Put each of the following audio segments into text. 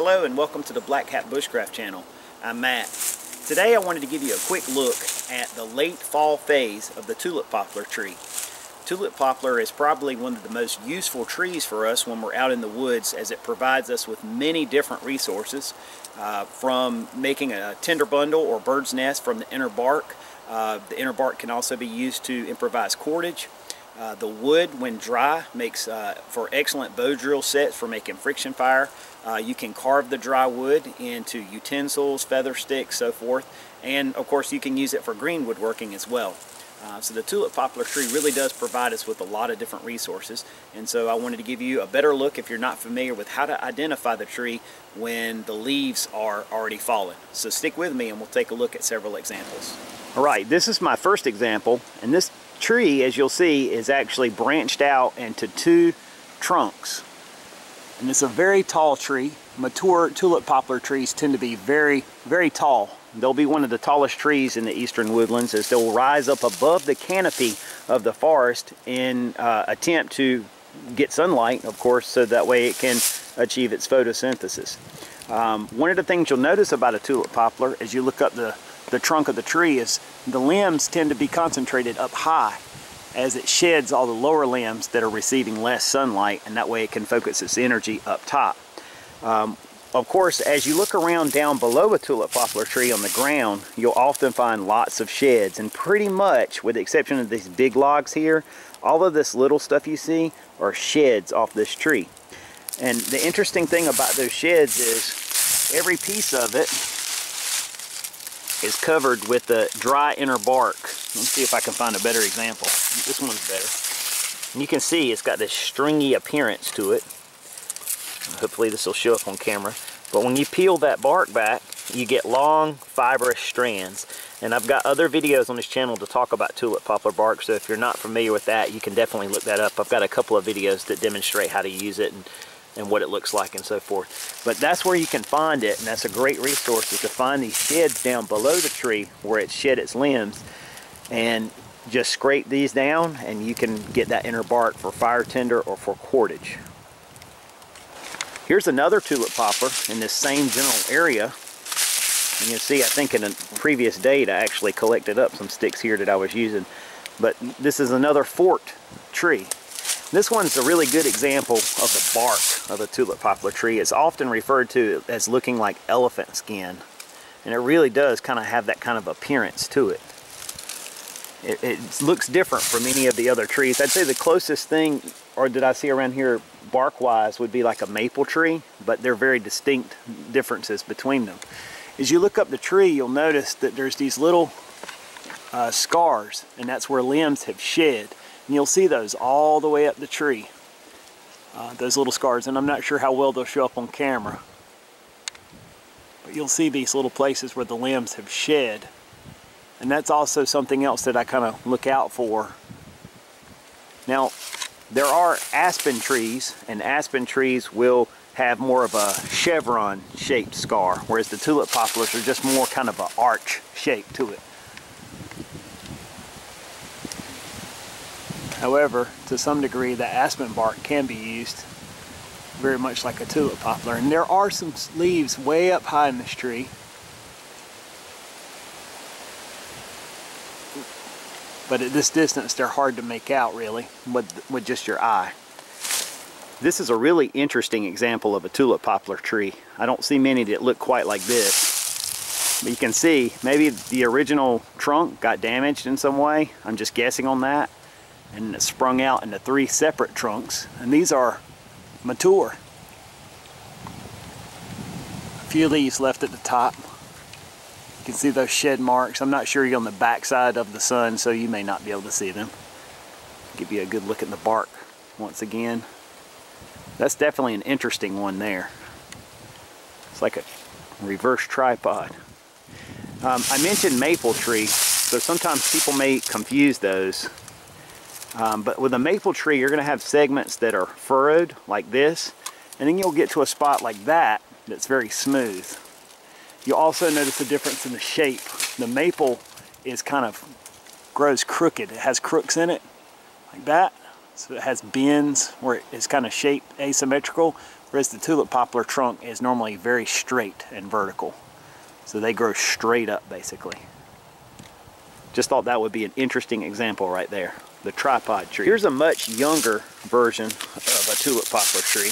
Hello and welcome to the Black Hat Bushcraft channel. I'm Matt. Today I wanted to give you a quick look at the late fall phase of the tulip poplar tree. Tulip poplar is probably one of the most useful trees for us when we're out in the woods as it provides us with many different resources uh, from making a tinder bundle or bird's nest from the inner bark. Uh, the inner bark can also be used to improvise cordage uh, the wood, when dry, makes uh, for excellent bow drill sets for making friction fire. Uh, you can carve the dry wood into utensils, feather sticks, so forth. And of course, you can use it for green woodworking as well. Uh, so the tulip poplar tree really does provide us with a lot of different resources. And so I wanted to give you a better look if you're not familiar with how to identify the tree when the leaves are already fallen. So stick with me and we'll take a look at several examples. All right, this is my first example. And this tree, as you'll see, is actually branched out into two trunks. And it's a very tall tree. Mature tulip poplar trees tend to be very, very tall. They'll be one of the tallest trees in the eastern woodlands as they'll rise up above the canopy of the forest in uh, attempt to get sunlight, of course, so that way it can achieve its photosynthesis. Um, one of the things you'll notice about a tulip poplar as you look up the the trunk of the tree is the limbs tend to be concentrated up high as it sheds all the lower limbs that are receiving less sunlight and that way it can focus its energy up top. Um, of course, as you look around down below a tulip poplar tree on the ground, you'll often find lots of sheds and pretty much, with the exception of these big logs here, all of this little stuff you see are sheds off this tree. And the interesting thing about those sheds is every piece of it is covered with the dry inner bark. Let's see if I can find a better example. This one's better. And you can see it's got this stringy appearance to it. Hopefully this will show up on camera. But when you peel that bark back, you get long, fibrous strands. And I've got other videos on this channel to talk about tulip poplar bark, so if you're not familiar with that, you can definitely look that up. I've got a couple of videos that demonstrate how to use it and and what it looks like and so forth. But that's where you can find it, and that's a great resource is to find these sheds down below the tree where it shed its limbs and just scrape these down and you can get that inner bark for fire tinder or for cordage. Here's another tulip poplar in this same general area. And you'll see, I think in a previous date, I actually collected up some sticks here that I was using. But this is another forked tree. This one's a really good example of the bark of a tulip poplar tree. It's often referred to as looking like elephant skin. And it really does kind of have that kind of appearance to it. It, it looks different from any of the other trees. I'd say the closest thing, or did I see around here bark-wise, would be like a maple tree, but they're very distinct differences between them. As you look up the tree, you'll notice that there's these little uh, scars, and that's where limbs have shed. And you'll see those all the way up the tree. Uh, those little scars, and I'm not sure how well they'll show up on camera. But you'll see these little places where the limbs have shed. And that's also something else that I kind of look out for. Now, there are aspen trees, and aspen trees will have more of a chevron shaped scar, whereas the tulip poplars are just more kind of an arch shape to it. However, to some degree, the aspen bark can be used very much like a tulip poplar. And there are some leaves way up high in this tree. But at this distance, they're hard to make out really with, with just your eye. This is a really interesting example of a tulip poplar tree. I don't see many that look quite like this. But you can see maybe the original trunk got damaged in some way. I'm just guessing on that and it sprung out into three separate trunks and these are mature. A few leaves left at the top. You can see those shed marks. I'm not sure you're on the back side of the sun so you may not be able to see them. Give you a good look at the bark once again. That's definitely an interesting one there. It's like a reverse tripod. Um, I mentioned maple tree, so sometimes people may confuse those. Um, but with a maple tree, you're going to have segments that are furrowed like this, and then you'll get to a spot like that that's very smooth. You'll also notice a difference in the shape. The maple is kind of grows crooked. It has crooks in it, like that. So it has bends where it's kind of shaped asymmetrical, Whereas the tulip poplar trunk is normally very straight and vertical. So they grow straight up basically. Just thought that would be an interesting example right there. The tripod tree. Here's a much younger version of a tulip poplar tree.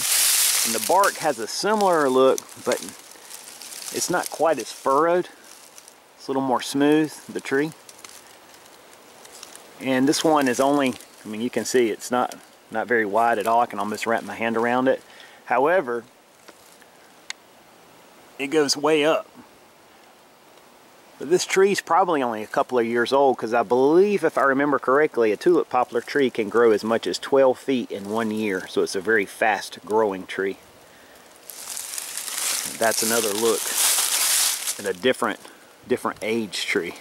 And the bark has a similar look, but it's not quite as furrowed. It's a little more smooth, the tree. And this one is only, I mean, you can see it's not, not very wide at all. I can almost wrap my hand around it. However, it goes way up. But this tree is probably only a couple of years old because I believe, if I remember correctly, a tulip poplar tree can grow as much as 12 feet in one year. So it's a very fast growing tree. That's another look at a different, different age tree.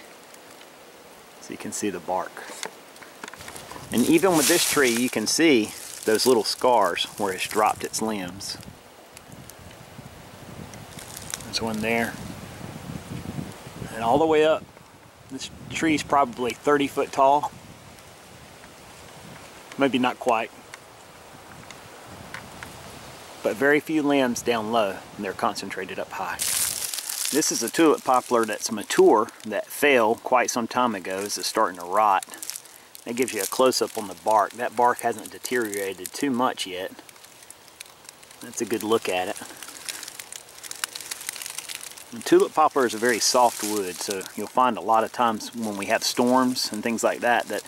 So you can see the bark. And even with this tree, you can see those little scars where it's dropped its limbs. There's one there and all the way up. This tree is probably 30 foot tall. Maybe not quite. But very few limbs down low and they're concentrated up high. This is a tulip poplar that's mature that fell quite some time ago as it's starting to rot. That gives you a close-up on the bark. That bark hasn't deteriorated too much yet. That's a good look at it. Tulip poplar is a very soft wood, so you'll find a lot of times when we have storms and things like that, that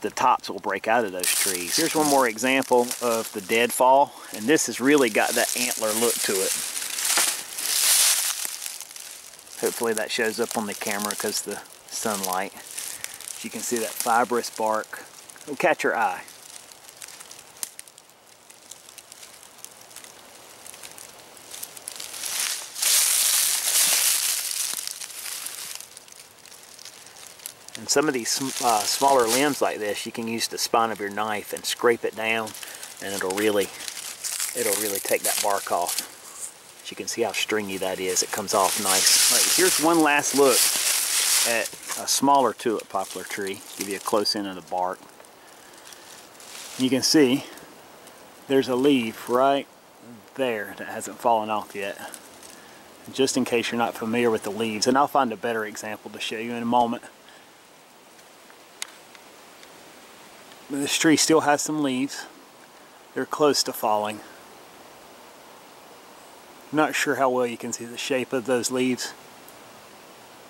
the tops will break out of those trees. Here's one more example of the deadfall, and this has really got that antler look to it. Hopefully that shows up on the camera because the sunlight. You can see that fibrous bark. It'll catch your eye. Some of these uh, smaller limbs like this, you can use the spine of your knife and scrape it down, and it'll really, it'll really take that bark off. As you can see how stringy that is. It comes off nice. Here's one last look at a smaller tulip poplar tree. Give you a close in of the bark. You can see there's a leaf right there that hasn't fallen off yet. Just in case you're not familiar with the leaves, and I'll find a better example to show you in a moment. But this tree still has some leaves. They're close to falling. not sure how well you can see the shape of those leaves.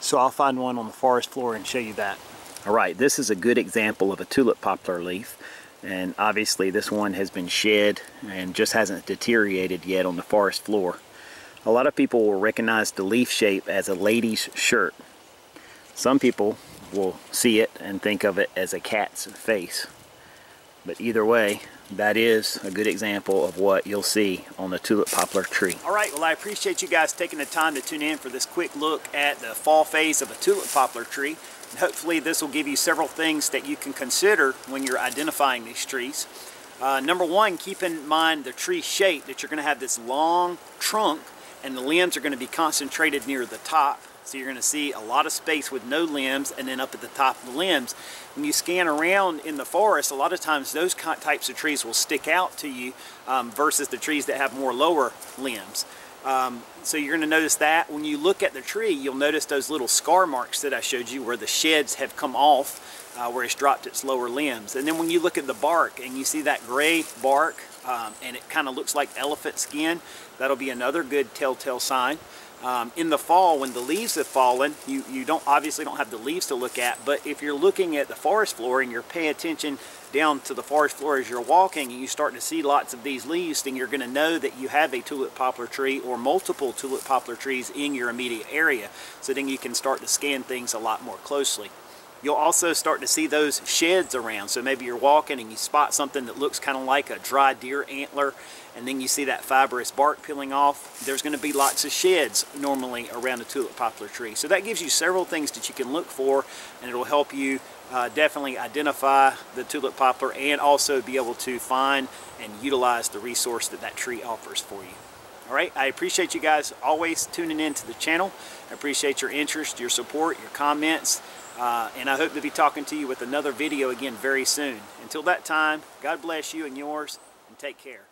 So I'll find one on the forest floor and show you that. Alright, this is a good example of a tulip poplar leaf. And obviously this one has been shed and just hasn't deteriorated yet on the forest floor. A lot of people will recognize the leaf shape as a lady's shirt. Some people will see it and think of it as a cat's face. But either way, that is a good example of what you'll see on the tulip poplar tree. All right, well I appreciate you guys taking the time to tune in for this quick look at the fall phase of a tulip poplar tree. And hopefully this will give you several things that you can consider when you're identifying these trees. Uh, number one, keep in mind the tree shape that you're going to have this long trunk and the limbs are going to be concentrated near the top so you're going to see a lot of space with no limbs and then up at the top of the limbs. When you scan around in the forest, a lot of times those types of trees will stick out to you um, versus the trees that have more lower limbs. Um, so you're going to notice that. When you look at the tree, you'll notice those little scar marks that I showed you where the sheds have come off, uh, where it's dropped its lower limbs. And then when you look at the bark and you see that gray bark um, and it kind of looks like elephant skin, that'll be another good telltale sign. Um, in the fall, when the leaves have fallen, you, you don't obviously don't have the leaves to look at, but if you're looking at the forest floor and you're paying attention down to the forest floor as you're walking and you start to see lots of these leaves, then you're going to know that you have a tulip poplar tree or multiple tulip poplar trees in your immediate area. So then you can start to scan things a lot more closely. You'll also start to see those sheds around. So maybe you're walking and you spot something that looks kind of like a dry deer antler and then you see that fibrous bark peeling off. There's going to be lots of sheds normally around a tulip poplar tree. So that gives you several things that you can look for and it'll help you uh, definitely identify the tulip poplar and also be able to find and utilize the resource that that tree offers for you. All right, I appreciate you guys always tuning in to the channel. I appreciate your interest, your support, your comments. Uh, and I hope to be talking to you with another video again very soon. Until that time, God bless you and yours, and take care.